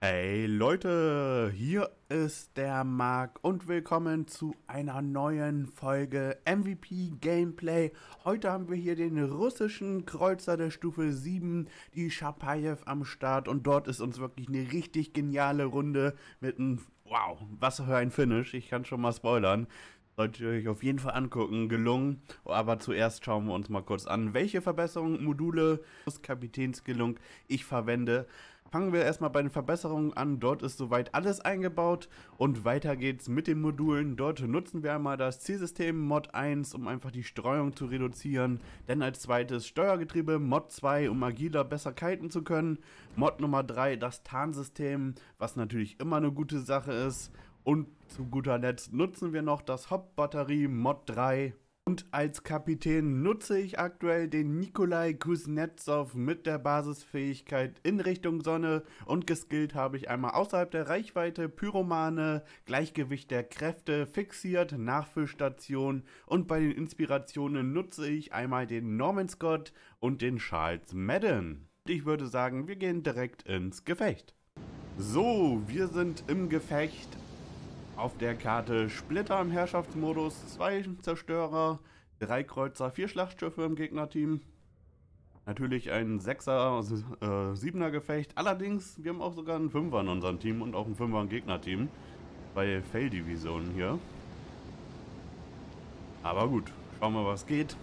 Hey Leute, hier ist der Marc und willkommen zu einer neuen Folge MVP Gameplay. Heute haben wir hier den russischen Kreuzer der Stufe 7, die Schapajew am Start und dort ist uns wirklich eine richtig geniale Runde mit einem, wow, was für ein Finish, ich kann schon mal spoilern. Solltet ihr euch auf jeden Fall angucken, gelungen. Aber zuerst schauen wir uns mal kurz an, welche Verbesserungen, Module Kapitänsgelung ich verwende. Fangen wir erstmal bei den Verbesserungen an. Dort ist soweit alles eingebaut und weiter geht's mit den Modulen. Dort nutzen wir einmal das Zielsystem Mod 1, um einfach die Streuung zu reduzieren. Dann als zweites Steuergetriebe Mod 2, um agiler besser kiten zu können. Mod Nummer 3, das Tarnsystem, was natürlich immer eine gute Sache ist. Und zu guter Letzt nutzen wir noch das Hop-Batterie Mod 3. Und als Kapitän nutze ich aktuell den Nikolai Kuznetsov mit der Basisfähigkeit in Richtung Sonne und geskillt habe ich einmal außerhalb der Reichweite Pyromane, Gleichgewicht der Kräfte, fixiert, Nachfüllstation und bei den Inspirationen nutze ich einmal den Norman Scott und den Charles Madden. Ich würde sagen, wir gehen direkt ins Gefecht. So, wir sind im Gefecht auf der Karte Splitter im Herrschaftsmodus, zwei Zerstörer, drei Kreuzer, vier Schlachtschiffe im Gegnerteam. Natürlich ein 6er, äh, 7er Gefecht. Allerdings, wir haben auch sogar einen 5er in unserem Team und auch einen 5er im Gegnerteam. Bei Felddivisionen hier. Aber gut, schauen wir, was geht.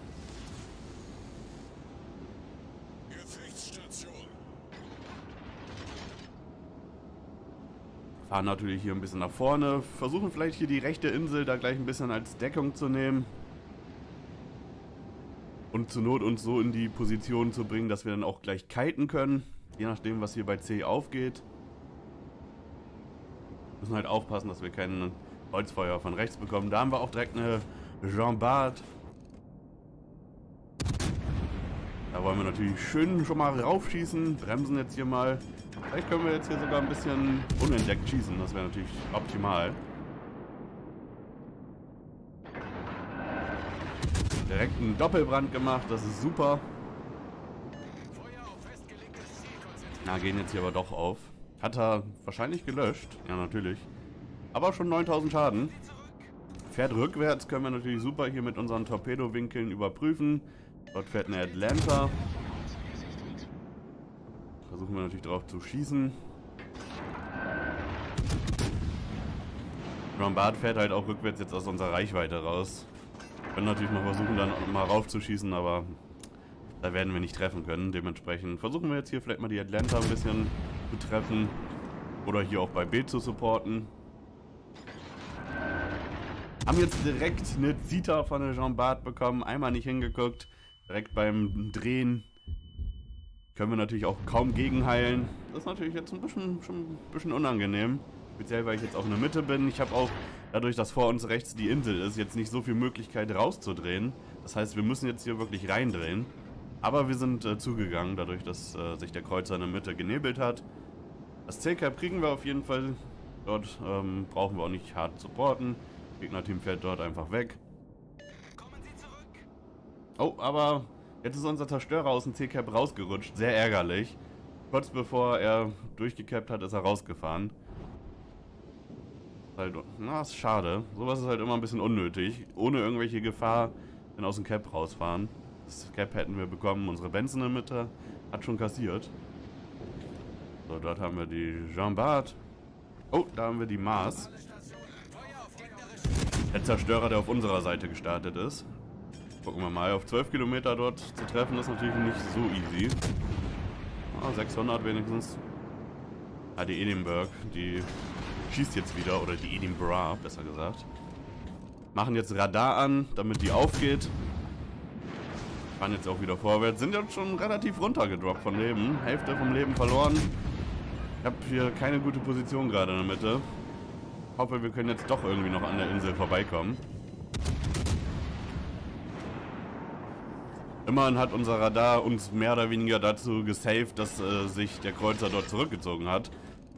Fahren natürlich hier ein bisschen nach vorne. Versuchen vielleicht hier die rechte Insel da gleich ein bisschen als Deckung zu nehmen. Und zur Not uns so in die Position zu bringen, dass wir dann auch gleich kiten können. Je nachdem, was hier bei C aufgeht. Müssen halt aufpassen, dass wir keinen Holzfeuer von rechts bekommen. Da haben wir auch direkt eine Jean Bart. Da wollen wir natürlich schön schon mal raufschießen. Bremsen jetzt hier mal. Vielleicht können wir jetzt hier sogar ein bisschen unentdeckt schießen. Das wäre natürlich optimal. Direkt einen Doppelbrand gemacht. Das ist super. Na, gehen jetzt hier aber doch auf. Hat er wahrscheinlich gelöscht. Ja, natürlich. Aber schon 9000 Schaden. Fährt rückwärts können wir natürlich super hier mit unseren Torpedowinkeln überprüfen. Dort fährt eine Atlanta. Versuchen wir natürlich drauf zu schießen. Lombard fährt halt auch rückwärts jetzt aus unserer Reichweite raus. Wir können natürlich noch versuchen, dann mal raufzuschießen, aber da werden wir nicht treffen können. Dementsprechend versuchen wir jetzt hier vielleicht mal die Atlanta ein bisschen zu treffen. Oder hier auch bei B zu supporten. Haben jetzt direkt eine Zita von der Jean Bart bekommen. Einmal nicht hingeguckt. Direkt beim Drehen können wir natürlich auch kaum gegenheilen. Das ist natürlich jetzt ein bisschen, schon ein bisschen unangenehm. Speziell, weil ich jetzt auch in der Mitte bin. Ich habe auch, dadurch, dass vor uns rechts die Insel ist, jetzt nicht so viel Möglichkeit rauszudrehen. Das heißt, wir müssen jetzt hier wirklich reindrehen. Aber wir sind äh, zugegangen, dadurch, dass äh, sich der Kreuzer in der Mitte genebelt hat. Das C-Cap kriegen wir auf jeden Fall. Dort ähm, brauchen wir auch nicht hart supporten. Gegnerteam fährt dort einfach weg. Oh, aber Jetzt ist unser Zerstörer aus dem C-Cap rausgerutscht. Sehr ärgerlich. Kurz bevor er durchgecapt hat, ist er rausgefahren. Halt, na, ist schade. Sowas ist halt immer ein bisschen unnötig. Ohne irgendwelche Gefahr dann aus dem Cap rausfahren. Das Cap hätten wir bekommen. Unsere Benson in der Mitte hat schon kassiert. So, dort haben wir die Jean Bart. Oh, da haben wir die Mars. Der Zerstörer, der auf unserer Seite gestartet ist. Gucken wir mal. Auf 12 Kilometer dort zu treffen ist natürlich nicht so easy. Ah, 600 wenigstens. Ah, die Edinburgh, die schießt jetzt wieder. Oder die Edinburgh, besser gesagt. Machen jetzt Radar an, damit die aufgeht. Fahren jetzt auch wieder vorwärts. Sind jetzt schon relativ runtergedroppt von Leben. Hälfte vom Leben verloren. Ich habe hier keine gute Position gerade in der Mitte. Hoffe, wir können jetzt doch irgendwie noch an der Insel vorbeikommen. Immerhin hat unser Radar uns mehr oder weniger dazu gesaved, dass äh, sich der Kreuzer dort zurückgezogen hat.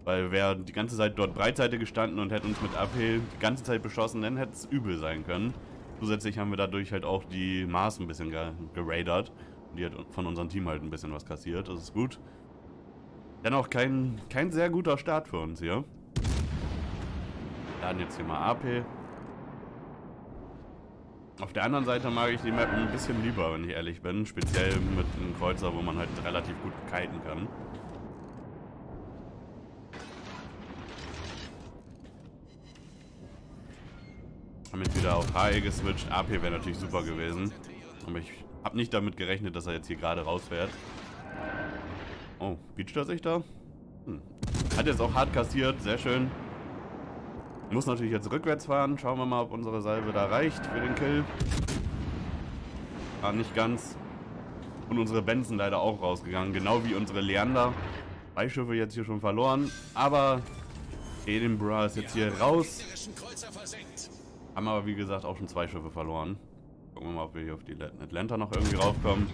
Weil wäre die ganze Zeit dort Breitseite gestanden und hätte uns mit AP die ganze Zeit beschossen, dann hätte es übel sein können. Zusätzlich haben wir dadurch halt auch die Mars ein bisschen ge geradert. Die hat von unserem Team halt ein bisschen was kassiert, das ist gut. Dennoch kein, kein sehr guter Start für uns hier. Laden jetzt hier mal AP. Auf der anderen Seite mag ich die Map ein bisschen lieber, wenn ich ehrlich bin. Speziell mit einem Kreuzer, wo man halt relativ gut kiten kann. Haben jetzt wieder auf HE geswitcht. AP wäre natürlich super gewesen. Aber ich habe nicht damit gerechnet, dass er jetzt hier gerade rausfährt. Oh, beacht er sich da? Hm. Hat jetzt auch hart kassiert, sehr schön. Muss natürlich jetzt rückwärts fahren. Schauen wir mal, ob unsere Salve da reicht für den Kill. Ah, nicht ganz. Und unsere Benson leider auch rausgegangen. Genau wie unsere Leander. Zwei Schiffe jetzt hier schon verloren. Aber Edinburgh ist jetzt hier raus. Haben aber wie gesagt auch schon zwei Schiffe verloren. Gucken wir mal, ob wir hier auf die Atlanta noch irgendwie raufkommen.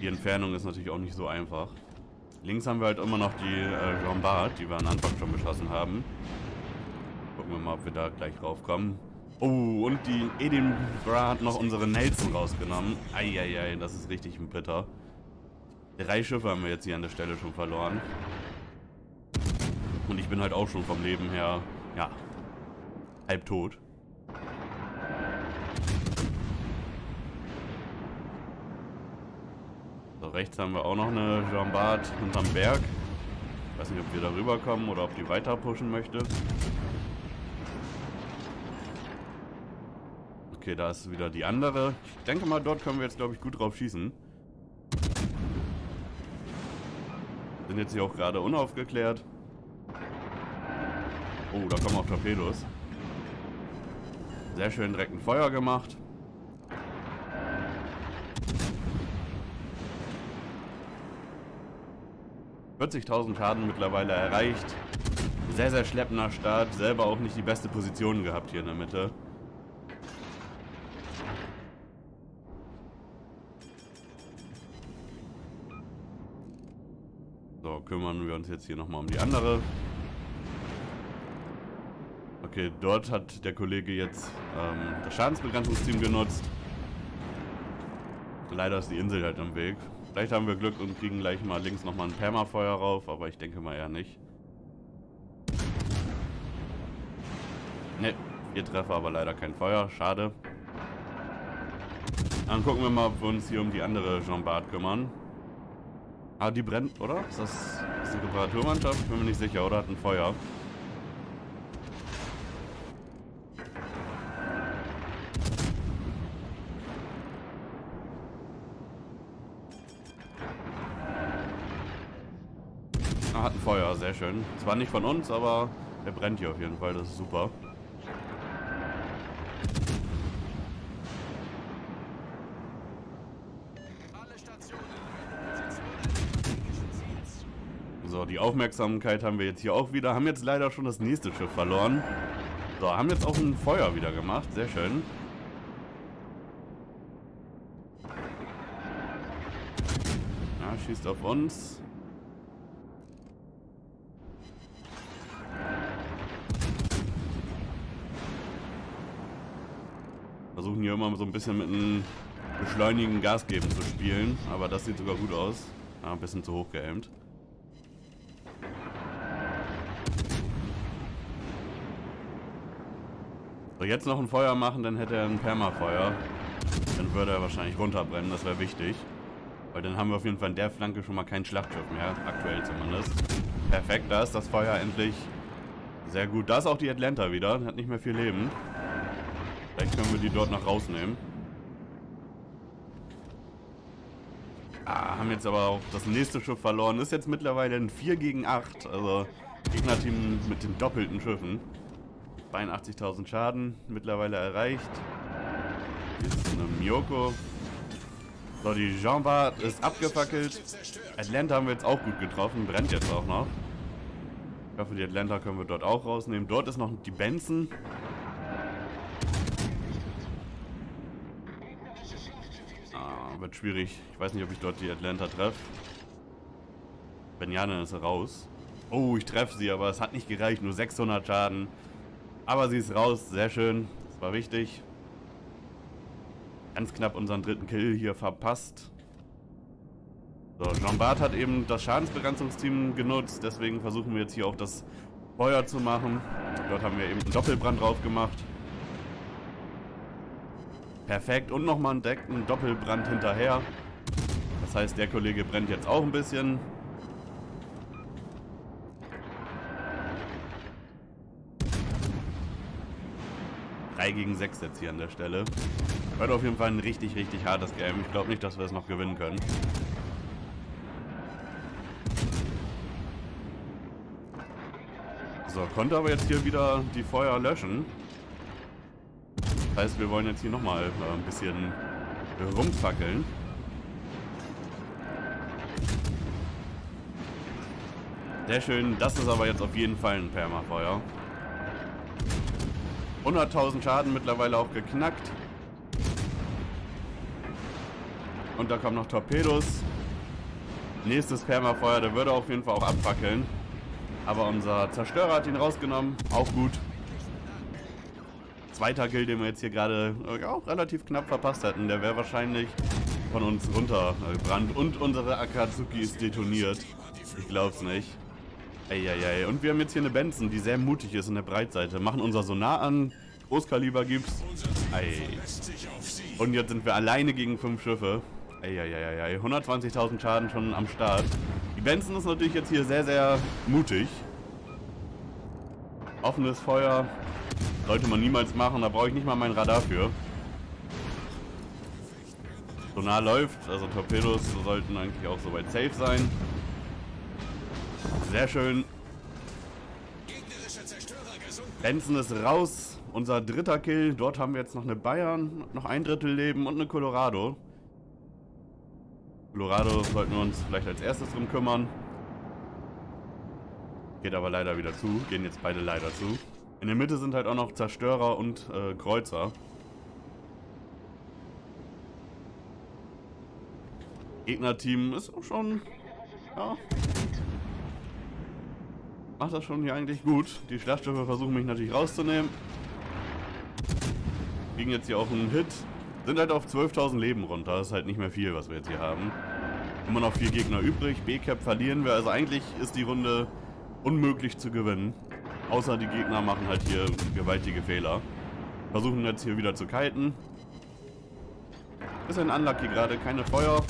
Die Entfernung ist natürlich auch nicht so einfach. Links haben wir halt immer noch die äh, Bart, die wir am Anfang schon beschossen haben. Gucken wir mal, ob wir da gleich raufkommen. Oh, und die Edinburgh hat noch unsere Nelson rausgenommen. Eieiei, das ist richtig ein bitter. Drei Schiffe haben wir jetzt hier an der Stelle schon verloren. Und ich bin halt auch schon vom Leben her, ja, halb tot. So, rechts haben wir auch noch eine Jean Bart unterm Berg. Ich weiß nicht, ob wir da rüberkommen oder ob die weiter pushen möchte. Okay, da ist wieder die andere. Ich denke mal, dort können wir jetzt, glaube ich, gut drauf schießen. Sind jetzt hier auch gerade unaufgeklärt. Oh, da kommen auch Torpedos. Sehr schön direkt ein Feuer gemacht. ...40.000 Schaden mittlerweile erreicht. Sehr, sehr schleppender Start. Selber auch nicht die beste Position gehabt hier in der Mitte. Kümmern wir uns jetzt hier nochmal um die andere. Okay, dort hat der Kollege jetzt ähm, das Schadensbegrenzungsteam genutzt. Leider ist die Insel halt am Weg. Vielleicht haben wir Glück und kriegen gleich mal links nochmal ein Permafeuer rauf, aber ich denke mal eher nicht. Ne, vier Treffer, aber leider kein Feuer. Schade. Dann gucken wir mal, ob wir uns hier um die andere Jean Bart kümmern. Ah, die brennt, oder? Ist das, ist eine Reparaturmannschaft? Ich bin mir nicht sicher, oder? Hat ein Feuer. Ah, hat ein Feuer, sehr schön. Zwar nicht von uns, aber der brennt hier auf jeden Fall, das ist super. die Aufmerksamkeit haben wir jetzt hier auch wieder. Haben jetzt leider schon das nächste Schiff verloren. So, haben jetzt auch ein Feuer wieder gemacht. Sehr schön. Ja, schießt auf uns. Versuchen hier immer so ein bisschen mit einem beschleunigen Gas geben zu spielen. Aber das sieht sogar gut aus. Ja, ein bisschen zu hoch geaimt. So, jetzt noch ein Feuer machen, dann hätte er ein Permafeuer. Dann würde er wahrscheinlich runterbrennen, das wäre wichtig. Weil dann haben wir auf jeden Fall in der Flanke schon mal kein Schlachtschiff mehr, aktuell zumindest. Perfekt, da ist das Feuer endlich sehr gut. Da ist auch die Atlanta wieder, hat nicht mehr viel Leben. Vielleicht können wir die dort noch rausnehmen. Ah, haben jetzt aber auch das nächste Schiff verloren. Ist jetzt mittlerweile ein 4 gegen 8. Also Gegnerteam mit den doppelten Schiffen. 82.000 Schaden mittlerweile erreicht. Hier ist eine Miyoko. So, die Jean Bart ist abgefackelt. Atlanta haben wir jetzt auch gut getroffen. Brennt jetzt auch noch. Ich hoffe, die Atlanta können wir dort auch rausnehmen. Dort ist noch die Benson. Ah, wird schwierig. Ich weiß nicht, ob ich dort die Atlanta treffe. Wenn ja, dann ist raus. Oh, ich treffe sie, aber es hat nicht gereicht. Nur 600 Schaden. Aber sie ist raus, sehr schön. Das war wichtig. Ganz knapp unseren dritten Kill hier verpasst. So, Jean Bart hat eben das Schadensbegrenzungsteam genutzt, deswegen versuchen wir jetzt hier auch das Feuer zu machen. Dort haben wir eben einen Doppelbrand drauf gemacht. Perfekt. Und nochmal einen, einen Doppelbrand hinterher. Das heißt, der Kollege brennt jetzt auch ein bisschen. 3 gegen 6 jetzt hier an der Stelle. Wird auf jeden Fall ein richtig, richtig hartes Game. Ich glaube nicht, dass wir es noch gewinnen können. So, konnte aber jetzt hier wieder die Feuer löschen. Das heißt, wir wollen jetzt hier nochmal äh, ein bisschen rumfackeln. Sehr schön. Das ist aber jetzt auf jeden Fall ein Permafeuer. 100.000 Schaden mittlerweile auch geknackt. Und da kommen noch Torpedos. Nächstes Permafeuer, der würde auf jeden Fall auch abfackeln. Aber unser Zerstörer hat ihn rausgenommen. Auch gut. Zweiter Kill, den wir jetzt hier gerade äh, auch relativ knapp verpasst hätten. Der wäre wahrscheinlich von uns runtergebrannt. Und unsere Akatsuki ist detoniert. Ich glaub's nicht. Eieiei. Und wir haben jetzt hier eine Benson, die sehr mutig ist in der Breitseite. Machen unser Sonar an, Großkaliber gibt's. Ei. Und jetzt sind wir alleine gegen fünf Schiffe. Eieiei. 120.000 Schaden schon am Start. Die Benson ist natürlich jetzt hier sehr, sehr mutig. Offenes Feuer sollte man niemals machen, da brauche ich nicht mal mein Radar für. Sonar läuft, also Torpedos sollten eigentlich auch soweit safe sein. Sehr schön. Benson ist raus. Unser dritter Kill. Dort haben wir jetzt noch eine Bayern, noch ein Drittel Leben und eine Colorado. Colorado sollten wir uns vielleicht als erstes drum kümmern. Geht aber leider wieder zu. Gehen jetzt beide leider zu. In der Mitte sind halt auch noch Zerstörer und äh, Kreuzer. Gegnerteam ist auch schon... Ja, macht das schon hier eigentlich gut. Die Schlachtschiffe versuchen mich natürlich rauszunehmen. Kriegen jetzt hier auch einen Hit. Sind halt auf 12.000 Leben runter. Das ist halt nicht mehr viel, was wir jetzt hier haben. Immer noch vier Gegner übrig. B-Cap verlieren wir. Also eigentlich ist die Runde unmöglich zu gewinnen. Außer die Gegner machen halt hier gewaltige Fehler. Versuchen jetzt hier wieder zu kiten. Bisschen unlucky gerade. Keine Feuer.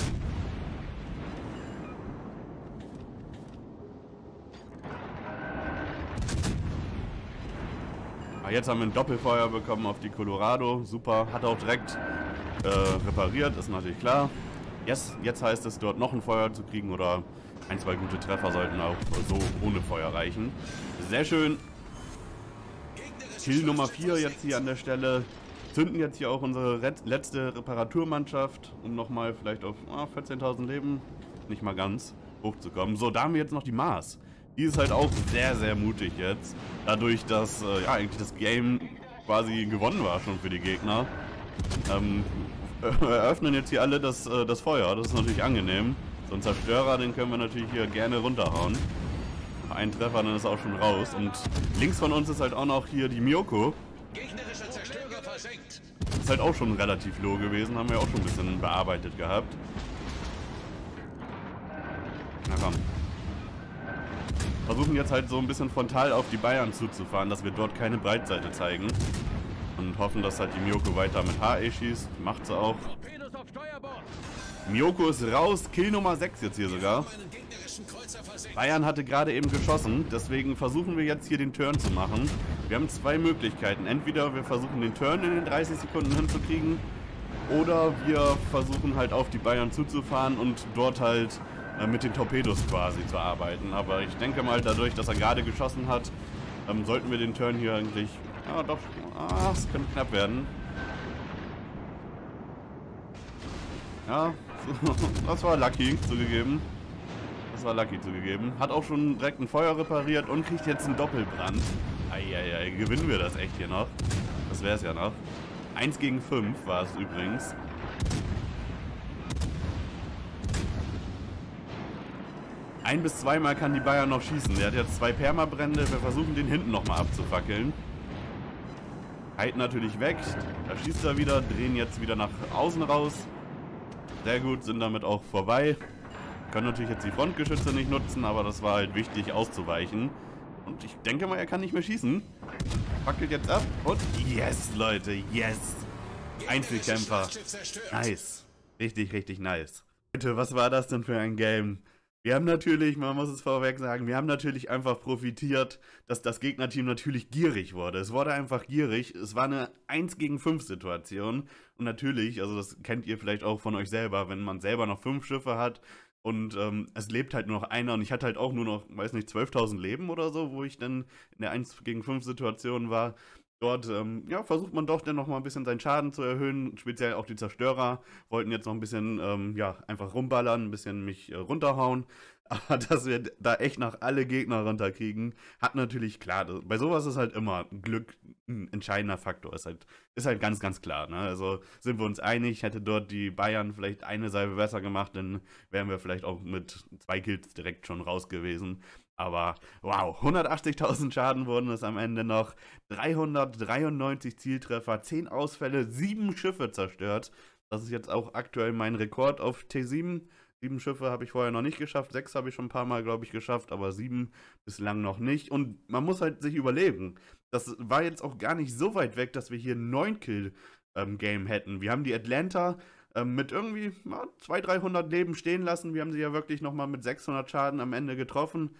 Ah, jetzt haben wir ein Doppelfeuer bekommen auf die Colorado. Super, hat auch direkt äh, repariert, ist natürlich klar. Yes, jetzt heißt es, dort noch ein Feuer zu kriegen oder ein, zwei gute Treffer sollten auch so ohne Feuer reichen. Sehr schön. Kill Nummer 4 jetzt hier an der Stelle. Zünden jetzt hier auch unsere letzte Reparaturmannschaft, um nochmal vielleicht auf ah, 14.000 Leben, nicht mal ganz, hochzukommen. So, da haben wir jetzt noch die Mars. Die ist halt auch sehr, sehr mutig jetzt. Dadurch, dass äh, ja, eigentlich das Game quasi gewonnen war schon für die Gegner. Ähm, eröffnen jetzt hier alle das, äh, das Feuer. Das ist natürlich angenehm. So ein Zerstörer, den können wir natürlich hier gerne runterhauen. Einem Treffer, dann ist er auch schon raus. Und links von uns ist halt auch noch hier die Miyoko. Gegnerischer Zerstörer versenkt. Ist halt auch schon relativ low gewesen. Haben wir auch schon ein bisschen bearbeitet gehabt. Na komm. Versuchen jetzt halt so ein bisschen frontal auf die Bayern zuzufahren, dass wir dort keine Breitseite zeigen. Und hoffen, dass halt die Miyoko weiter mit HE schießt. Macht sie auch. Miyoko ist raus. Kill Nummer 6 jetzt hier sogar. Bayern hatte gerade eben geschossen. Deswegen versuchen wir jetzt hier den Turn zu machen. Wir haben zwei Möglichkeiten. Entweder wir versuchen den Turn in den 30 Sekunden hinzukriegen. Oder wir versuchen halt auf die Bayern zuzufahren und dort halt äh, mit den Torpedos quasi zu arbeiten. Aber ich denke mal, dadurch, dass er gerade geschossen hat, ähm, sollten wir den Turn hier eigentlich... Ja, doch. Ah, es könnte knapp werden. Ja, das war lucky zugegeben. Das war lucky zugegeben. Hat auch schon direkt ein Feuer repariert und kriegt jetzt einen Doppelbrand. Eieiei, gewinnen wir das echt hier noch? Das wäre es ja noch. 1 gegen 5 war es übrigens. Ein bis zweimal kann die Bayern noch schießen. Der hat jetzt zwei Permabrände. Wir versuchen den hinten nochmal abzufackeln. Halten natürlich weg. Da schießt er wieder. Drehen jetzt wieder nach außen raus. Sehr gut, sind damit auch vorbei. können natürlich jetzt die Frontgeschütze nicht nutzen, aber das war halt wichtig auszuweichen. Und ich denke mal, er kann nicht mehr schießen. Fackelt jetzt ab und yes, Leute, yes. Einzelkämpfer. Nice. Richtig, richtig nice. Bitte, was war das denn für ein Game? Wir haben natürlich, man muss es vorweg sagen, wir haben natürlich einfach profitiert, dass das Gegnerteam natürlich gierig wurde. Es wurde einfach gierig. Es war eine 1 gegen 5 Situation. Und natürlich, also das kennt ihr vielleicht auch von euch selber, wenn man selber noch 5 Schiffe hat und ähm, es lebt halt nur noch einer und ich hatte halt auch nur noch, weiß nicht, 12.000 Leben oder so, wo ich dann in der 1 gegen 5 Situation war. Dort ähm, ja, versucht man doch dann noch mal ein bisschen seinen Schaden zu erhöhen. Speziell auch die Zerstörer wollten jetzt noch ein bisschen ähm, ja, einfach rumballern, ein bisschen mich äh, runterhauen. Aber dass wir da echt noch alle Gegner runterkriegen, hat natürlich klar, bei sowas ist halt immer Glück ein entscheidender Faktor. Ist halt, ist halt ganz, ganz klar. Ne? Also sind wir uns einig, hätte dort die Bayern vielleicht eine Salve besser gemacht, dann wären wir vielleicht auch mit zwei Kills direkt schon raus gewesen. Aber wow, 180.000 Schaden wurden es am Ende noch. 393 Zieltreffer, 10 Ausfälle, 7 Schiffe zerstört. Das ist jetzt auch aktuell mein Rekord auf T7. Sieben Schiffe habe ich vorher noch nicht geschafft. Sechs habe ich schon ein paar Mal, glaube ich, geschafft, aber sieben bislang noch nicht. Und man muss halt sich überlegen. Das war jetzt auch gar nicht so weit weg, dass wir hier ein 9-Kill-Game ähm, hätten. Wir haben die Atlanta ähm, mit irgendwie ja, 200, 300 Leben stehen lassen. Wir haben sie ja wirklich nochmal mit 600 Schaden am Ende getroffen.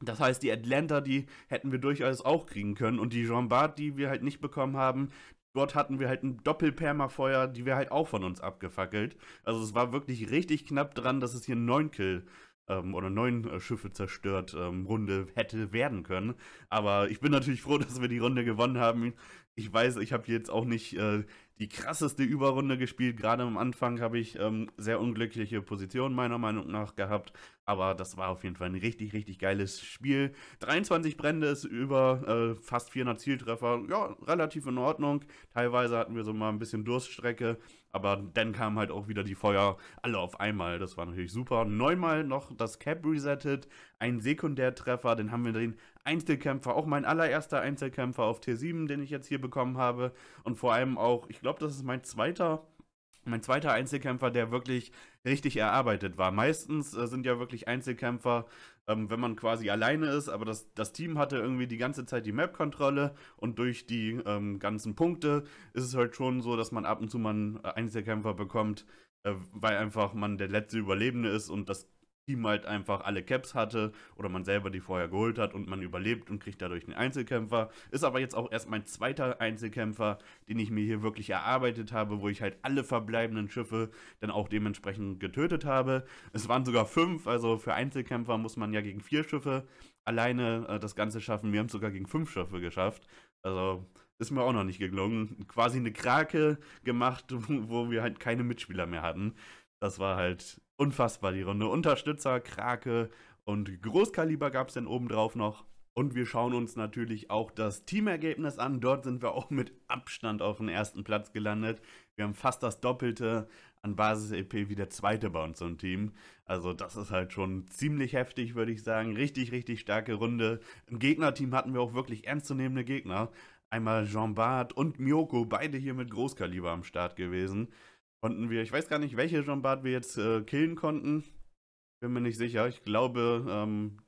Das heißt, die Atlanta, die hätten wir durchaus auch kriegen können. Und die Jean Bart, die wir halt nicht bekommen haben, dort hatten wir halt ein Doppelpermafeuer, die wir halt auch von uns abgefackelt. Also es war wirklich richtig knapp dran, dass es hier 9 Kill ähm, oder neun äh, Schiffe zerstört ähm, Runde hätte werden können. Aber ich bin natürlich froh, dass wir die Runde gewonnen haben. Ich weiß, ich habe jetzt auch nicht äh, die krasseste Überrunde gespielt. Gerade am Anfang habe ich ähm, sehr unglückliche Positionen meiner Meinung nach gehabt. Aber das war auf jeden Fall ein richtig, richtig geiles Spiel. 23 Brände ist über äh, fast 400 Zieltreffer. Ja, relativ in Ordnung. Teilweise hatten wir so mal ein bisschen Durststrecke. Aber dann kamen halt auch wieder die Feuer alle auf einmal. Das war natürlich super. Neunmal noch das Cap resettet. Ein Sekundärtreffer. Dann haben wir den Einzelkämpfer. Auch mein allererster Einzelkämpfer auf Tier 7, den ich jetzt hier bekommen habe. Und vor allem auch, ich glaube, das ist mein zweiter mein zweiter Einzelkämpfer, der wirklich richtig erarbeitet war. Meistens äh, sind ja wirklich Einzelkämpfer, ähm, wenn man quasi alleine ist, aber das, das Team hatte irgendwie die ganze Zeit die Map-Kontrolle und durch die ähm, ganzen Punkte ist es halt schon so, dass man ab und zu mal einen Einzelkämpfer bekommt, äh, weil einfach man der letzte Überlebende ist und das Team halt einfach alle Caps hatte oder man selber die vorher geholt hat und man überlebt und kriegt dadurch einen Einzelkämpfer. Ist aber jetzt auch erst mein zweiter Einzelkämpfer, den ich mir hier wirklich erarbeitet habe, wo ich halt alle verbleibenden Schiffe dann auch dementsprechend getötet habe. Es waren sogar fünf, also für Einzelkämpfer muss man ja gegen vier Schiffe alleine äh, das Ganze schaffen. Wir haben es sogar gegen fünf Schiffe geschafft. Also ist mir auch noch nicht gelungen. Quasi eine Krake gemacht, wo wir halt keine Mitspieler mehr hatten. Das war halt unfassbar, die Runde. Unterstützer, Krake und Großkaliber gab es dann obendrauf noch. Und wir schauen uns natürlich auch das Teamergebnis an. Dort sind wir auch mit Abstand auf den ersten Platz gelandet. Wir haben fast das Doppelte an Basis-EP wie der zweite bei uns im Team. Also das ist halt schon ziemlich heftig, würde ich sagen. Richtig, richtig starke Runde. Im Gegnerteam hatten wir auch wirklich ernstzunehmende Gegner. Einmal Jean Bart und Miyoko, beide hier mit Großkaliber am Start gewesen konnten wir, ich weiß gar nicht, welche Jean Bart wir jetzt äh, killen konnten. Bin mir nicht sicher. Ich glaube, ähm,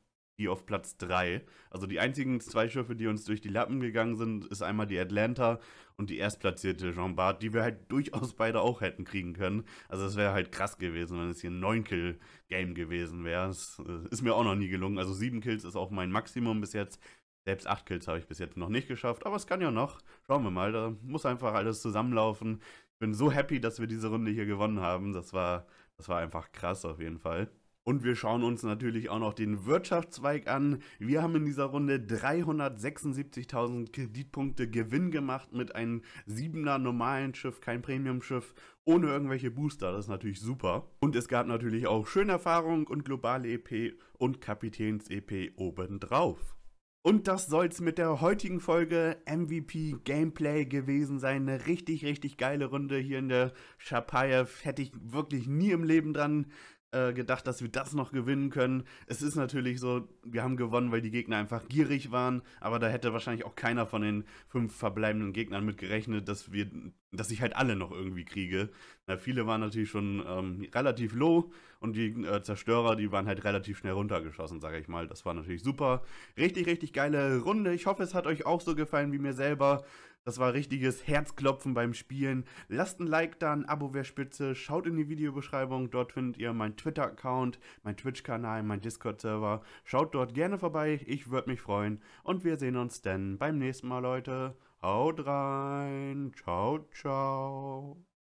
die auf Platz 3. Also die einzigen zwei Schiffe, die uns durch die Lappen gegangen sind, ist einmal die Atlanta und die erstplatzierte Jean Bart, die wir halt durchaus beide auch hätten kriegen können. Also es wäre halt krass gewesen, wenn es hier ein 9-Kill-Game gewesen wäre. Das äh, ist mir auch noch nie gelungen. Also 7 Kills ist auch mein Maximum bis jetzt. Selbst 8 Kills habe ich bis jetzt noch nicht geschafft, aber es kann ja noch. Schauen wir mal, da muss einfach alles zusammenlaufen bin so happy, dass wir diese Runde hier gewonnen haben. Das war, das war einfach krass auf jeden Fall. Und wir schauen uns natürlich auch noch den Wirtschaftszweig an. Wir haben in dieser Runde 376.000 Kreditpunkte Gewinn gemacht mit einem 7er normalen Schiff, kein Premium-Schiff, ohne irgendwelche Booster. Das ist natürlich super. Und es gab natürlich auch schöne Erfahrung und globale EP und Kapitäns-EP obendrauf. Und das soll's mit der heutigen Folge MVP Gameplay gewesen sein. Eine richtig, richtig geile Runde hier in der Chapayev. Hätte ich wirklich nie im Leben dran äh, gedacht, dass wir das noch gewinnen können. Es ist natürlich so, wir haben gewonnen, weil die Gegner einfach gierig waren, aber da hätte wahrscheinlich auch keiner von den fünf verbleibenden Gegnern mit gerechnet, dass wir, dass ich halt alle noch irgendwie kriege. Na, viele waren natürlich schon ähm, relativ low und die äh, Zerstörer, die waren halt relativ schnell runtergeschossen, sage ich mal. Das war natürlich super. Richtig, richtig geile Runde. Ich hoffe, es hat euch auch so gefallen wie mir selber. Das war richtiges Herzklopfen beim Spielen. Lasst ein Like da, ein Abo wäre spitze. Schaut in die Videobeschreibung. Dort findet ihr meinen Twitter-Account, meinen Twitch-Kanal, meinen Discord-Server. Schaut dort gerne vorbei. Ich würde mich freuen. Und wir sehen uns dann beim nächsten Mal, Leute. Haut rein. Ciao, ciao.